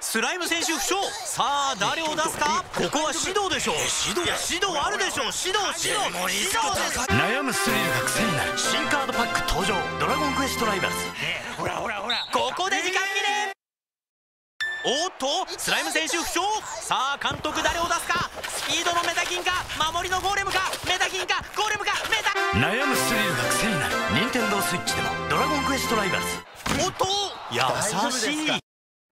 スライム選手負傷。さあ誰を出すか？ここは指導でしょう。指導。指導あるでしょう。指導指導指導です悩むスリルが癖になる新カードパック登場。ドラゴンクエストライバルズ。ほらほらほら。ここで時間切れ。おっとスライム選手負傷。さあ監督誰を出すか？スピードのメタキンか？守りのゴーレムか？メタキンか？ゴーレムか？メタ悩むスリルが癖になる任天堂スイッチでも。ドラゴンクエストライバルズ。おっと優しい。